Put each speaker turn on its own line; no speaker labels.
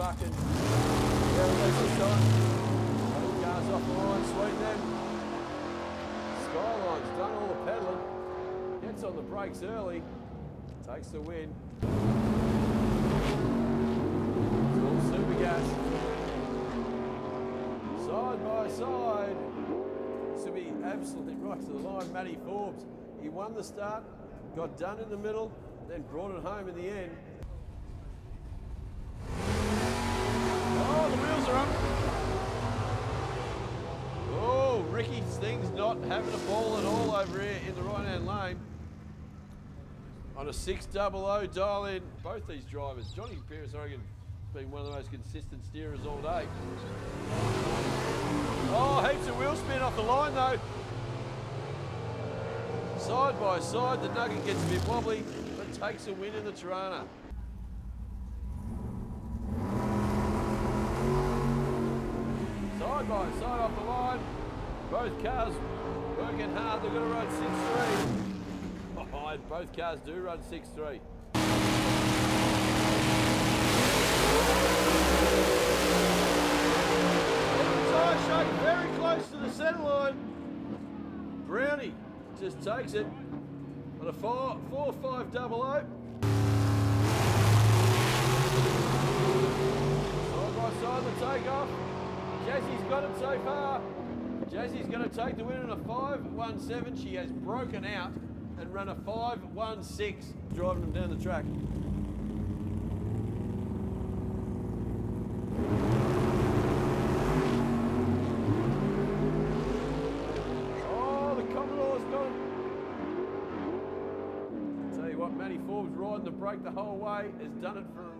kicking and. Yeah, time. Couple cars off the line, sweet then. Skyline's done all the pedaling. Gets on the brakes early. Takes the win. It's super gas. Side by side. This will be absolutely right to the line. Matty Forbes. He won the start, got done in the middle, then brought it home in the end. Not having a ball at all over here in the right-hand lane. On a 600 dial in, both these drivers. Johnny Pierce, I reckon, been one of the most consistent steerers all day. Oh, heaps of wheel spin off the line though. Side by side, the Nugget gets a bit wobbly, but takes a win in the Torana. Side by side off the line, both cars working hard. They're going to run 6-3. Oh, both cars do run 6-3. Tire shake very close to the centre line. Brownie just takes it on a four, four five double O. Side by side the takeoff. Jassie's got it so far. Jassie's going to take the win in a 5-1-7. She has broken out and run a 5-1-6, driving them down the track. Oh, the Commodore's gone. Tell you what, Matty Forbes riding the brake the whole way has done it for a